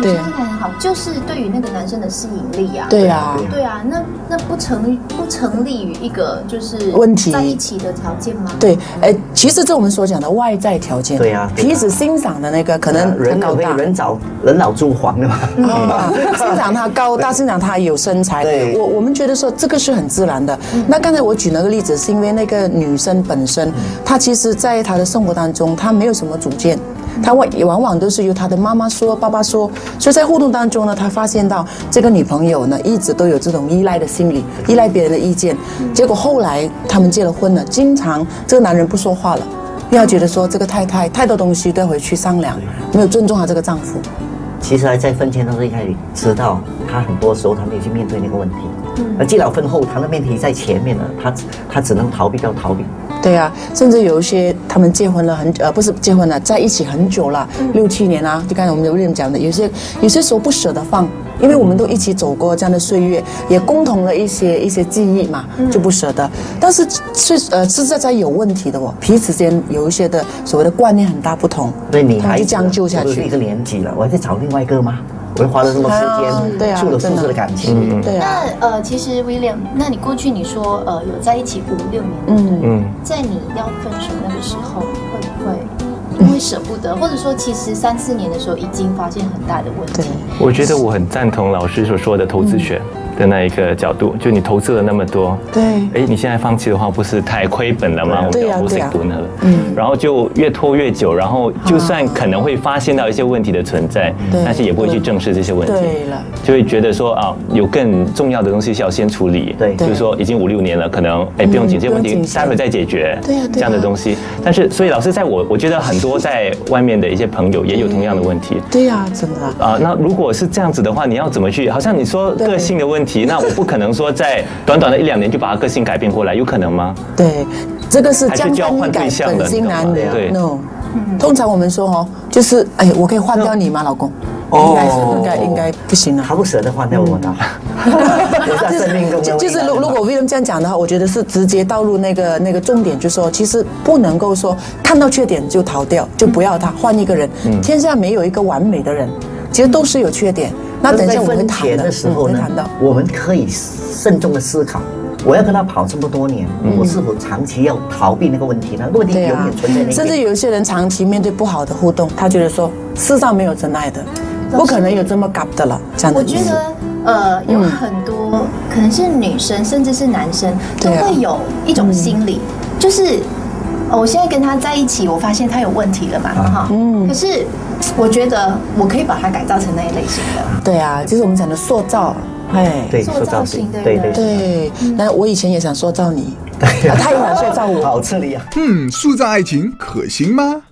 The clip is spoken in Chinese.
女生看起来很好，就是对于那个男生的吸引力啊。对啊，对啊，那那不成不成立于一个就是问题在一起的条件吗？对，哎，其实这我们所讲的外在条件，对呀，彼此欣赏的那个可能人高大，人早人老珠黄的嘛。欣赏他高大，欣赏他有身材。对，我我们觉得说这个是很自然的。那刚才我举那个例子，是因为那个女生本身，她其实在她的生活当中，她没有什么主见。他往往往都是由他的妈妈说、爸爸说，所以在互动当中呢，他发现到这个女朋友呢一直都有这种依赖的心理，依赖别人的意见。结果后来他们结了婚了，经常这个男人不说话了，因为觉得说这个太太太多东西都要回去商量，没有尊重她这个丈夫。其实还在婚前当中应该知道，他很多时候他没有去面对那个问题，而结了婚后，他的问题在前面了，他他只能逃避到逃避。对啊，甚至有一些他们结婚了很呃不是结婚了，在一起很久了，六七年啊，就刚才我们有人讲的，有些有些时候不舍得放，因为我们都一起走过这样的岁月，也共同了一些一些记忆嘛，就不舍得。但是是呃实在在有问题的哦，彼此间有一些的所谓的观念很大不同，对你还将就下去一个年纪了，我还在找另外一个吗？我花了那么时间，住了宿舍的感情。对啊。那呃，其实 William，那你过去你说呃有在一起五六年，嗯嗯，在你要分手那个时候，会不会因为舍不得，或者说其实三四年的时候已经发现很大的问题？我觉得我很赞同老师所说的投资学。的那一个角度，就你投资了那么多，对，哎，你现在放弃的话，不是太亏本了吗？对呀，对呀，嗯，然后就越拖越久，然后就算可能会发现到一些问题的存在，但是也不会去正视这些问题，对了，就会觉得说啊，有更重要的东西是要先处理，对，就是说已经五六年了，可能哎不用紧这些问题，待会再解决，对呀，这样的东西。但是，所以老师在我我觉得很多在外面的一些朋友也有同样的问题，对。呀，真的啊。那如果是这样子的话，你要怎么去？好像你说个性的问题，那我不可能。说在短短的一两年就把他个性改变过来，有可能吗？对，这个是将换对象本性难的。对，no。通常我们说哦，就是哎，我可以换掉你吗，老公？应该是应该应该不行了。他不舍得换掉我呢，就是如如果 William 这样讲的话，我觉得是直接道入那个那个重点，就说其实不能够说看到缺点就逃掉，就不要他，换一个人。天下没有一个完美的人，其实都是有缺点。那等一下我们谈的时候呢，我们可以慎重的思考，我要跟他跑这么多年，我是否长期要逃避那个问题呢？问题永远存在那甚至有一些人长期面对不好的互动，他觉得说世上没有真爱的，不可能有这么 gap 的了。这样我觉得呃有很多可能是女生甚至是男生都会有一种心理，就是我现在跟他在一起，我发现他有问题了嘛，哈，嗯，可是。我觉得我可以把他改造成那一类型的。对啊，就是我们讲的塑造，哎，对，塑造型的，对对对。那我以前也想塑造你，他也想塑造我，好这里啊。嗯，塑造爱情可行吗？